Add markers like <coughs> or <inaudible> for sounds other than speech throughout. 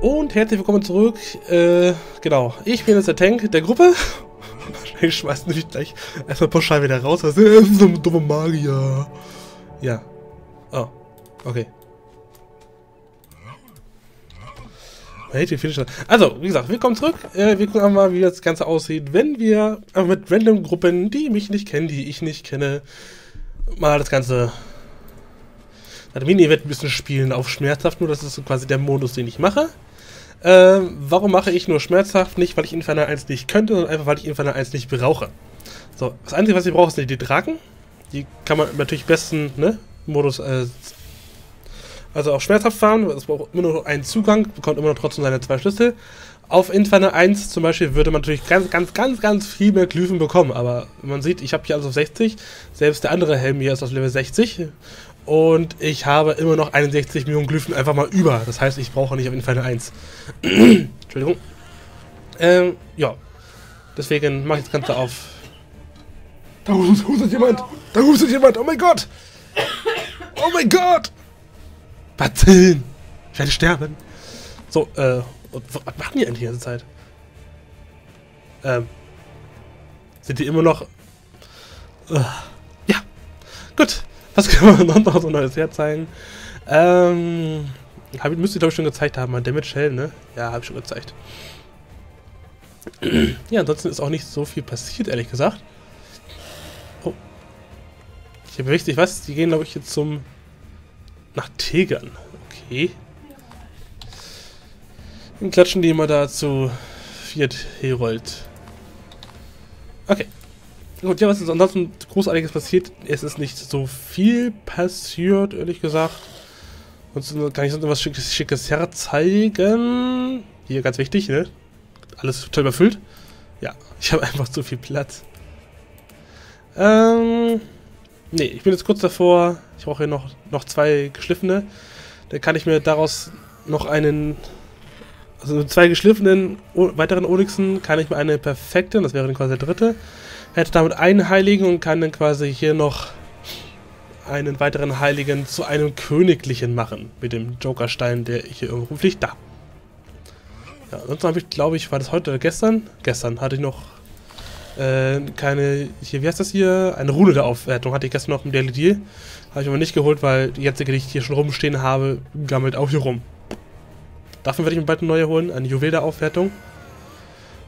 Und herzlich willkommen zurück. Äh, genau, ich bin jetzt der Tank der Gruppe. <laughs> Ich schmeiß mich gleich erstmal pauschal wieder raus. Das ist so ein dummer Magier. Ja. Oh, okay. Also, wie gesagt, willkommen zurück. Äh, wir gucken mal, wie das Ganze aussieht, wenn wir einfach mit random Gruppen, die mich nicht kennen, die ich nicht kenne, mal das Ganze das Mini-Event ein bisschen spielen auf schmerzhaft. Nur das ist so quasi der Modus, den ich mache. Äh, warum mache ich nur schmerzhaft? Nicht, weil ich Infernal 1 nicht könnte, sondern einfach, weil ich Infernal 1 nicht brauche. So, das Einzige, was ich brauche, sind die Draken. Die kann man natürlich besten, ne, Modus, äh, also auch schmerzhaft fahren. Es braucht immer nur einen Zugang, bekommt immer noch trotzdem seine zwei Schlüssel. Auf Infernal 1 zum Beispiel würde man natürlich ganz, ganz, ganz, ganz viel mehr Glyphen bekommen. Aber man sieht, ich habe hier alles auf 60. Selbst der andere Helm hier ist auf Level 60. Und ich habe immer noch 61 Millionen Glyphen einfach mal über. Das heißt, ich brauche nicht auf jeden Fall eine 1. <clears throat> Entschuldigung. Ähm, ja. Deswegen mache ich das Ganze auf. Da hustet jemand! Da hustet jemand! Oh mein Gott! Oh mein Gott! Denn? Ich werde sterben. So, äh, was machen die eigentlich die ganze Zeit? Ähm, sind die immer noch... Uh, ja, gut. Was kann man noch so Neues herzeigen? Ähm, hab, müsste ich glaube ich schon gezeigt haben. Mein Damage Shell, ne? Ja, habe ich schon gezeigt. ja, ansonsten ist auch nicht so viel passiert, ehrlich gesagt. Oh. Ich habe richtig was. Die gehen, glaube ich, jetzt zum... nach Tegern. Okay. Dann klatschen die mal da zu Fiat Herold. Okay. Gut, ja, was ist ansonsten Großartiges passiert? Es ist nicht so viel passiert, ehrlich gesagt. Und kann ich sonst was Schickes, Schickes herzeigen. Hier, ganz wichtig, ne? Alles total überfüllt. Ja, ich habe <laughs> einfach zu viel Platz. Ähm, nee, ich bin jetzt kurz davor. Ich brauche hier noch, noch zwei geschliffene. Dann kann ich mir daraus noch einen... Also zwei geschliffenen weiteren Onyxen kann ich mir eine perfekte, das wäre dann quasi der dritte, hätte damit einen Heiligen und kann dann quasi hier noch einen weiteren Heiligen zu einem Königlichen machen. Mit dem Jokerstein, der hier irgendwo fliegt. Da. Ja, ansonsten habe ich, glaube ich, war das heute oder gestern? Gestern hatte ich noch äh, keine, hier, wie heißt das hier? Eine Rune der Aufwertung hatte ich gestern noch im Daily Deal. Habe ich aber nicht geholt, weil die jetzige, die ich hier schon rumstehen habe, gammelt auch hier rum. Dafür werde ich mir bald eine neue holen, eine Juwel der Aufwertung.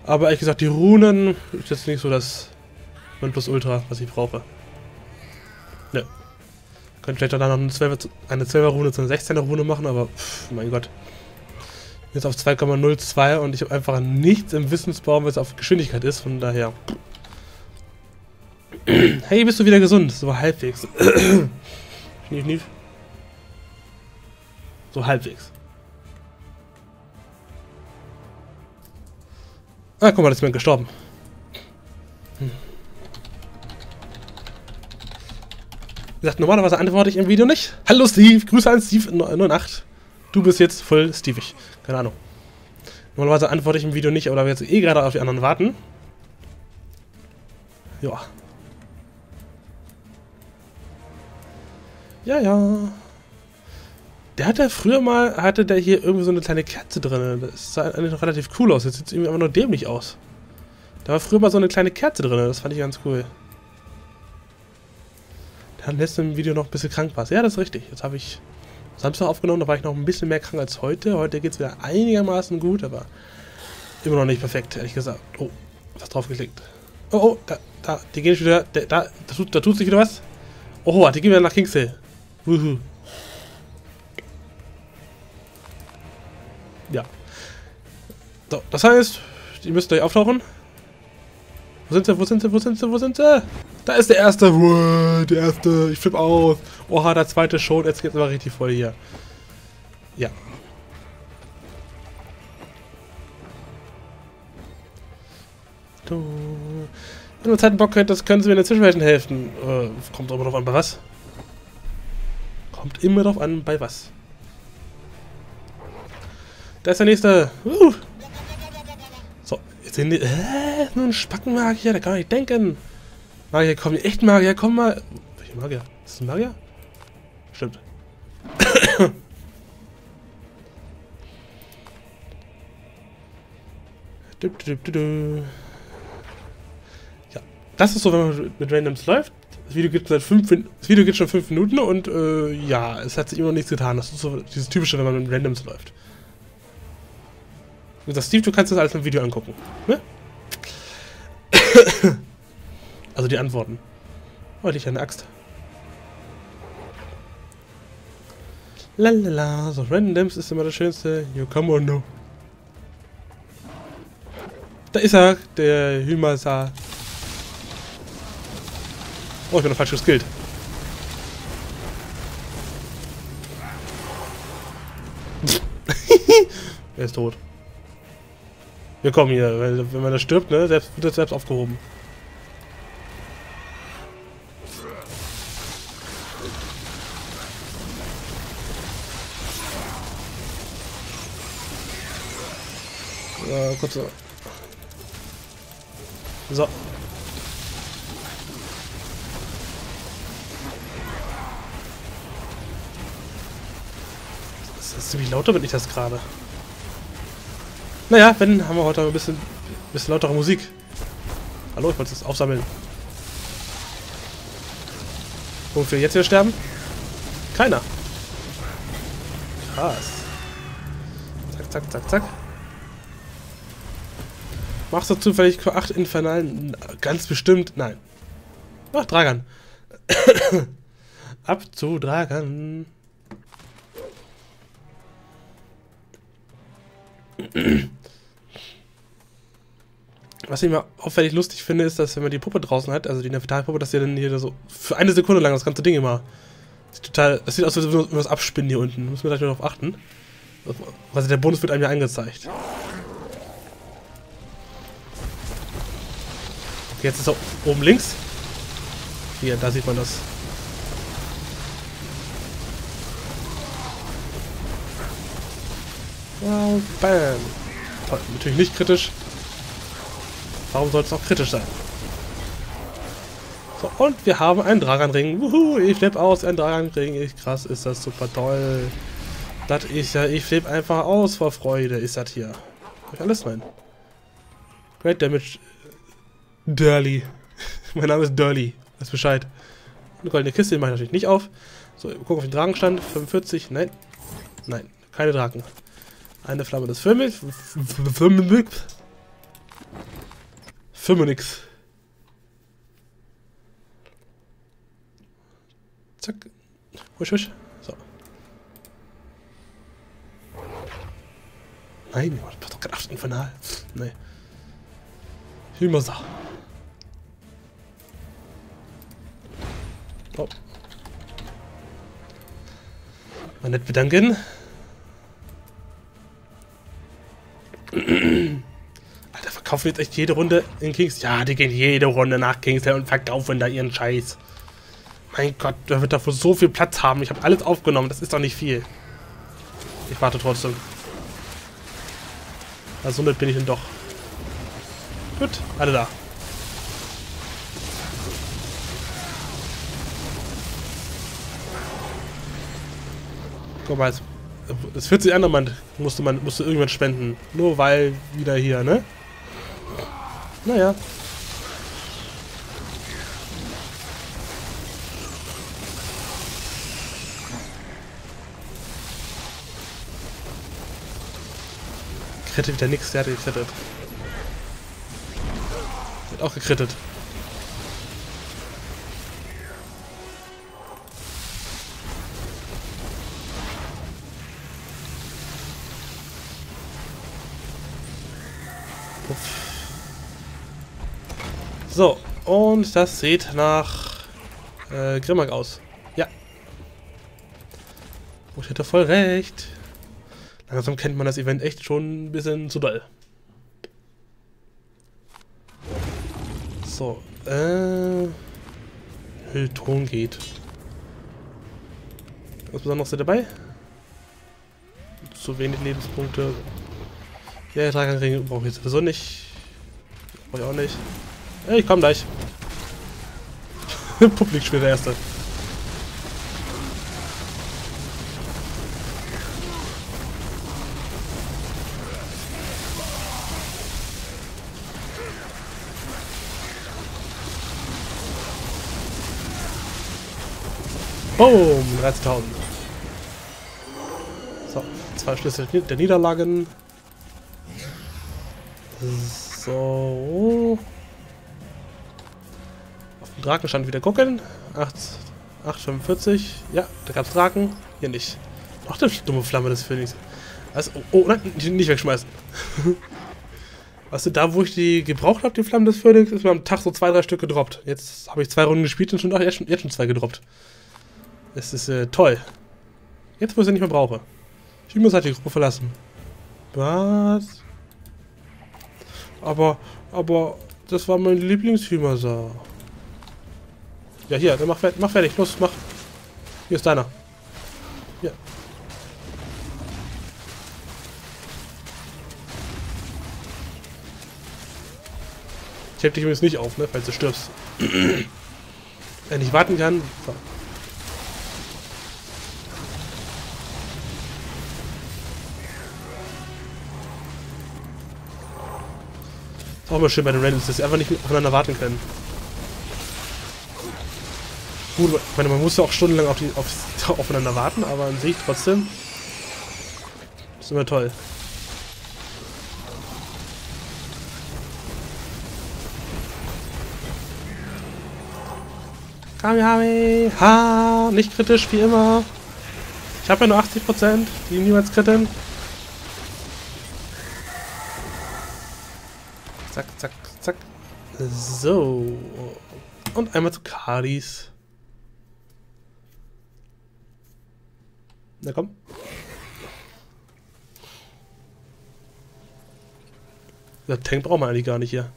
Aber ehrlich gesagt, die Runen ist jetzt nicht so das plus Ultra, was ich brauche. Ne. Könnte vielleicht danach noch eine 12er, eine 12er Rune zu einer 16er Rune machen, aber pff, mein Gott. Jetzt auf 2,02 und ich habe einfach nichts im Wissensbaum, was auf Geschwindigkeit ist, von daher. hey, bist du wieder gesund? So halbwegs. schnief, schnief. So halbwegs. Ah, guck mal, das ist mir gestorben. Gesagt, normalerweise antworte ich im Video nicht. Hallo Steve, Grüße an Steve98. Du bist jetzt voll Stevig. Keine Ahnung. Normalerweise antworte ich im Video nicht, aber da wir jetzt eh gerade auf die anderen warten. Ja. Ja, ja. Der hatte früher mal, hatte der hier irgendwie so eine kleine Kerze drin. Das sah eigentlich noch relativ cool aus. Jetzt sieht es irgendwie aber nur dämlich aus. Da war früher mal so eine kleine Kerze drin. Das fand ich ganz cool der letzten Video noch ein bisschen krank war. Ja, das ist richtig. Jetzt habe ich Samstag aufgenommen, da war ich noch ein bisschen mehr krank als heute. Heute geht es wieder einigermaßen gut, aber immer noch nicht perfekt, ehrlich gesagt. Oh, was drauf geklickt. Oh, oh, da, da, die gehen wieder, da, da, da, tut, da tut sich wieder was. Oh, die gehen wieder nach Kingshill. Wuhu. Ja. So, das heißt, die müssen gleich auftauchen. Wo sind sie? Wo sind sie? Wo sind sie? Wo sind sie? Da ist der erste. Der erste. Ich flippe aus. Oha, der zweite schon. Jetzt geht's aber richtig voll hier. Ja. Du. Wenn du Zeit Bock hättest, können sie mir in der Zwischenwelten helfen. Äh, kommt immer drauf an, bei was? Kommt immer drauf an, bei was. Da ist der nächste. Uh. Sind die, äh, nur ein Spackenmagier, da kann man nicht denken. Magier, komm, echt Magier, komm mal. Welche Magier? Ist das ein Magier? Stimmt. Ja, das ist so, wenn man mit Randoms läuft. Das Video geht seit fünf, das Video geht schon fünf Minuten und äh, ja, es hat sich immer noch nichts getan. Das ist so dieses typische, wenn man mit Randoms läuft. Wie gesagt, Steve, du kannst das alles im Video angucken. Ne? Also die Antworten. Oh, ich eine Axt. Lalala, so Randoms ist immer das Schönste. You come on, no. Da ist er, der Hümasa. Oh, ich bin noch falsch geskillt. <laughs> er ist tot. Wir kommen hier, wenn man da stirbt, ne, selbst, wird das selbst aufgehoben. Äh, kurz so. Das ist ziemlich lauter, bin ich das gerade. Naja, wenn, haben wir heute ein bisschen, bisschen lautere Musik. Hallo, ich wollte das aufsammeln. Wo wir jetzt hier sterben? Keiner. Krass. Zack, zack, zack, zack. Machst du zufällig Q8 Infernalen? Ganz bestimmt. Nein. Ach, Dragan. <coughs> Ab zu Dragan. Was ich immer auffällig lustig finde, ist, dass wenn man die Puppe draußen hat, also die Nefertari-Puppe, dass sie dann hier so für eine Sekunde lang das ganze Ding immer. Das, total, das sieht aus, als würde man abspinnen hier unten. Müssen wir gleich mal darauf achten. Also der Bonus wird einem ja angezeigt. Jetzt ist er oben links. Hier, da sieht man das. Wow, bam. Toll, natürlich nicht kritisch. Warum soll es auch kritisch sein? So, und wir haben einen Draganring. Wuhu, ich flippe aus, ein Draganring. Krass, ist das super toll. Das ist ja, ich flippe einfach aus vor Freude, ist das hier. Kann ich alles meinen. Great Damage Durley. <laughs> mein Name ist Durley. Weiß Bescheid. Eine goldene Kiste, die mache ich natürlich nicht auf. So, wir gucken auf den Dragenstand. 45. Nein. Nein. Keine Draken. Eine Flamme des Firmix. Firmenix. Zack. Husch, husch. So. Nein, das war doch gerade infernal. Nee. Hümasa. Oh. Mal nett bedanken. <clears throat> Alter, verkaufen jetzt echt jede Runde in Kings? Ja, die gehen jede Runde nach Kingston und verkaufen da ihren Scheiß. Mein Gott, da wird dafür so viel Platz haben. Ich habe alles aufgenommen, das ist doch nicht viel. Ich warte trotzdem. Also somit bin ich denn doch. Gut, alle da. Guck mal, das 40 andere Mann musste man musste irgendwann spenden. Nur weil wieder hier, ne? Naja. Kritte wieder nix, der hat gekrittet. Auch gekrittet. So, und das sieht nach äh, Grimmack aus. Ja. Oh, ich hätte voll recht. Langsam kennt man das Event echt schon ein bisschen zu doll. So, äh... Hüllton geht. Was Besonderes dabei? Zu wenig Lebenspunkte. Ja, Dragenring brauche ich sowieso nicht. Brauche ich auch nicht. Ich komm gleich. <laughs> Publik spielt der Erste. Boom, 13.000. So, zwei Schlüssel der Niederlagen. So. Auf den Drakenstand wieder gucken. 8,45. Ja, da gab es Draken. Hier nicht. Noch eine dumme Flamme des Phönix. Also, oh, oh, nein, nicht wegschmeißen. <laughs> weißt du, da wo ich die gebraucht habe, die Flamme des Phönix, ist mir am Tag so zwei, drei Stück gedroppt. Jetzt habe ich zwei Runden gespielt und schon, ach, jetzt, schon, jetzt schon zwei gedroppt. Das ist äh, toll. Jetzt, wo ich sie nicht mehr brauche. Ich muss halt die Gruppe verlassen. Was? Aber, aber, das war mein Lieblingshümerser. Ja, hier, dann mach, mach fertig. Los, mach. Hier ist deiner. Hier. Ich heb dich übrigens nicht auf, ne, falls du stirbst. <clears throat> Wenn ich warten kann. So. Ist auch immer schön bei den Randals, dass sie einfach nicht aufeinander warten können. Gut, ich meine, man muss ja auch stundenlang auf die, auf, <laughs> aufeinander warten, aber an sich trotzdem. ist immer toll. Ha, nicht kritisch wie immer. Ich habe ja nur 80%, die niemals kritten. Zack, zack, zack. So. Und einmal zu Kadis. Na komm. Der Tank braucht man eigentlich gar nicht hier.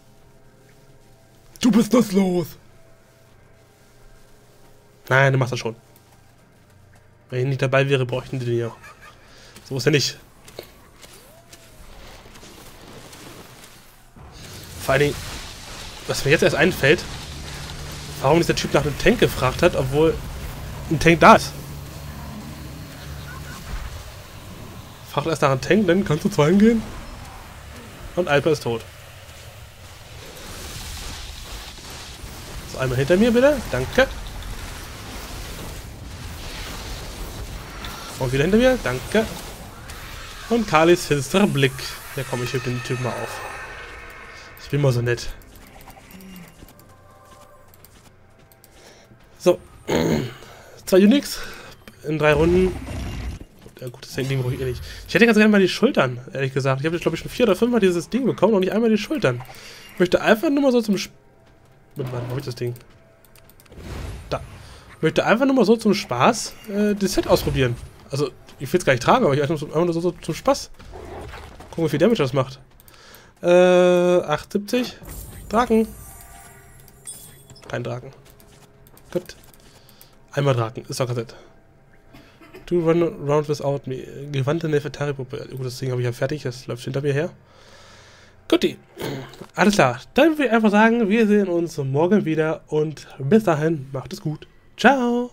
Du bist das los! Nein, du machst das schon. Wenn ich nicht dabei wäre, bräuchten die den ja. So ist er nicht. Vor allen Dingen, was mir jetzt erst einfällt, warum dieser Typ nach einem Tank gefragt hat, obwohl ein Tank da ist. Fragt erst nach einem Tank, dann kannst du zu einem gehen. Und Alper ist tot. So, einmal hinter mir bitte. Danke. Und wieder hinter mir. Danke. Und Kalis finsterer Blick. Ja komm, ich heb den Typ mal auf. Ich bin mal so nett. So. <clears throat> Zwei Unix in drei Runden. Ja gut, das Ding brauche ich eh nicht. Ich hätte ganz gerne mal die Schultern, ehrlich gesagt. Ich habe jetzt, glaube ich, schon vier oder fünf Mal dieses Ding bekommen und nicht einmal die Schultern. Ich möchte einfach nur mal so zum... Sp Warte, wo habe ich das Ding? Da. Ich möchte einfach nur mal so zum Spaß äh, das Set ausprobieren. Also, ich will es gar nicht tragen, aber ich einfach nur so, so zum Spaß. Gucken, wie viel Damage das macht. Äh, 870. Draken. Kein Draken. Gut. Einmal Draken. Ist doch kassett. To run around without me. Gewandte Nefertari-Puppe. Gut, das Ding habe ich ja fertig. Das läuft hinter mir her. Guti. Alles klar. Dann würde ich einfach sagen, wir sehen uns morgen wieder. Und bis dahin, macht es gut. Ciao.